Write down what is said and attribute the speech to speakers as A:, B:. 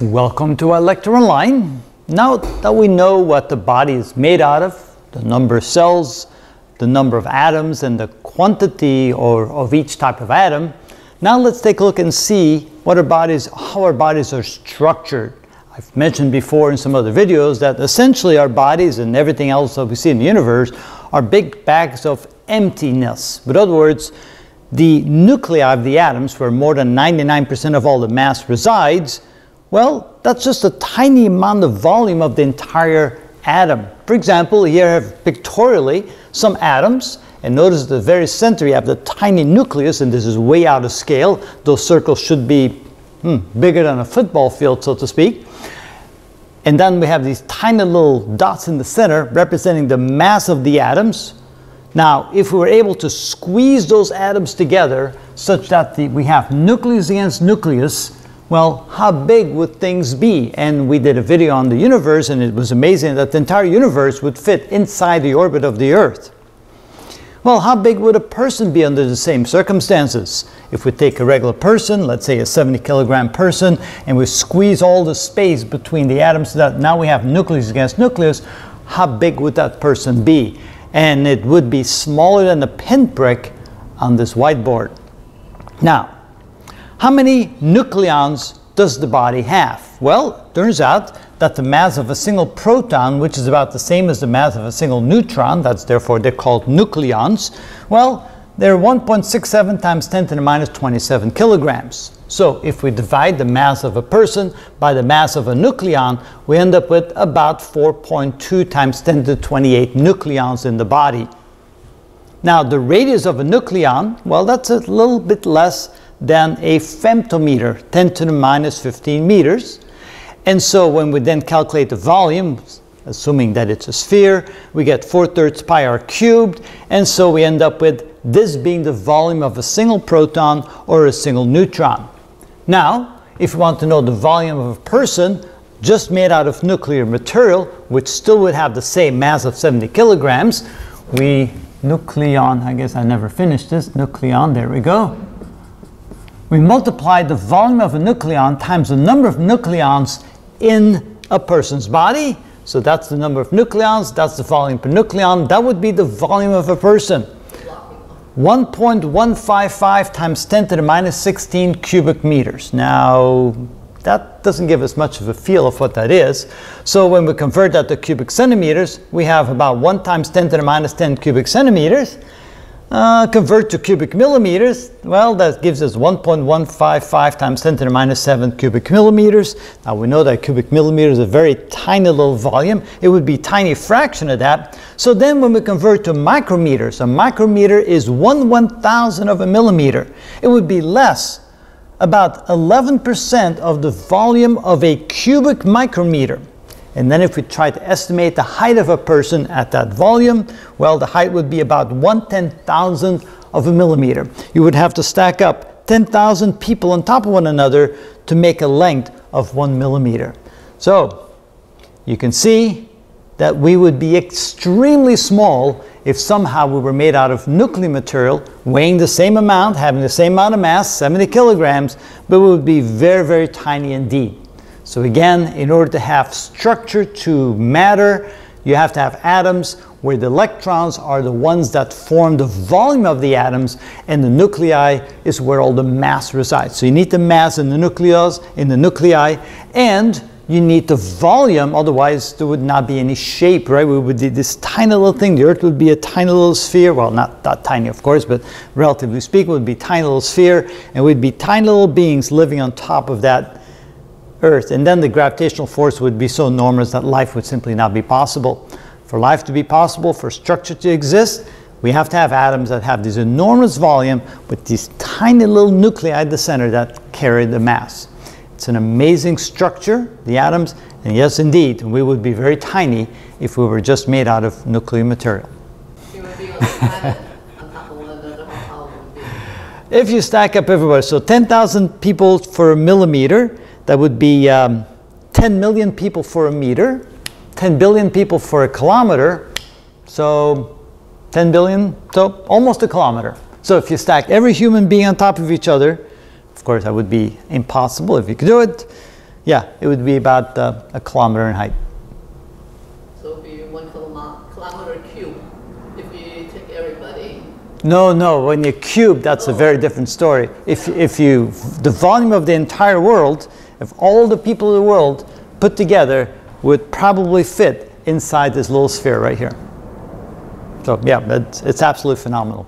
A: Welcome to ilectureonline. Now that we know what the body is made out of, the number of cells, the number of atoms, and the quantity or of each type of atom, now let's take a look and see what our bodies, how our bodies are structured. I've mentioned before in some other videos that essentially our bodies and everything else that we see in the universe are big bags of emptiness. In other words, the nuclei of the atoms, where more than 99% of all the mass resides, well, that's just a tiny amount of volume of the entire atom. For example, here I have pictorially some atoms, and notice at the very center you have the tiny nucleus, and this is way out of scale. Those circles should be hmm, bigger than a football field, so to speak. And then we have these tiny little dots in the center representing the mass of the atoms. Now, if we were able to squeeze those atoms together such that the, we have nucleus against nucleus, well, how big would things be? And we did a video on the universe, and it was amazing that the entire universe would fit inside the orbit of the Earth. Well, how big would a person be under the same circumstances? If we take a regular person, let's say a 70 kilogram person, and we squeeze all the space between the atoms so that now we have nucleus against nucleus, how big would that person be? And it would be smaller than a pinprick on this whiteboard. Now, how many nucleons does the body have? Well, turns out that the mass of a single proton, which is about the same as the mass of a single neutron, that's therefore they're called nucleons, well, they're 1.67 times 10 to the minus 27 kilograms. So if we divide the mass of a person by the mass of a nucleon, we end up with about 4.2 times 10 to the 28 nucleons in the body. Now the radius of a nucleon, well, that's a little bit less than a femtometer, 10 to the minus 15 meters. And so when we then calculate the volume, assuming that it's a sphere, we get 4 thirds pi r cubed, and so we end up with this being the volume of a single proton or a single neutron. Now, if we want to know the volume of a person just made out of nuclear material, which still would have the same mass of 70 kilograms, we nucleon, I guess I never finished this, nucleon, there we go we multiply the volume of a nucleon times the number of nucleons in a person's body. So that's the number of nucleons, that's the volume per nucleon. That would be the volume of a person. 1.155 times 10 to the minus 16 cubic meters. Now, that doesn't give us much of a feel of what that is. So when we convert that to cubic centimeters, we have about 1 times 10 to the minus 10 cubic centimeters. Uh, convert to cubic millimeters, well, that gives us 1.155 times 10 to the minus 7 cubic millimeters. Now we know that cubic millimeter is a very tiny little volume. It would be tiny fraction of that. So then when we convert to micrometers, a micrometer is 1 1,000 of a millimeter. It would be less, about 11% of the volume of a cubic micrometer. And then if we try to estimate the height of a person at that volume, well, the height would be about 1 10,000 of a millimeter. You would have to stack up 10,000 people on top of one another to make a length of one millimeter. So you can see that we would be extremely small if somehow we were made out of nuclear material, weighing the same amount, having the same amount of mass, 70 kilograms, but we would be very, very tiny indeed. So again, in order to have structure to matter, you have to have atoms where the electrons are the ones that form the volume of the atoms and the nuclei is where all the mass resides. So you need the mass in the nucleus, in the nuclei, and you need the volume, otherwise there would not be any shape, right? We would do this tiny little thing. The Earth would be a tiny little sphere. Well, not that tiny, of course, but relatively speaking, would be tiny little sphere, and we'd be tiny little beings living on top of that Earth. And then the gravitational force would be so enormous that life would simply not be possible. For life to be possible, for structure to exist, we have to have atoms that have this enormous volume with these tiny little nuclei at the center that carry the mass. It's an amazing structure, the atoms, and yes, indeed, we would be very tiny if we were just made out of nuclear material. if you stack up everywhere, so 10,000 people for a millimeter, that would be um, 10 million people for a meter, 10 billion people for a kilometer, so 10 billion, so almost a kilometer. So if you stack every human being on top of each other, of course that would be impossible if you could do it, Yeah, it would be about uh, a kilometer in height.
B: So it'd be one kilometer cube if you take everybody.
A: No, no, when you cube, that's a very different story. If, if you, the volume of the entire world, if all the people in the world put together would probably fit inside this little sphere right here. So yeah, it's, it's absolutely phenomenal.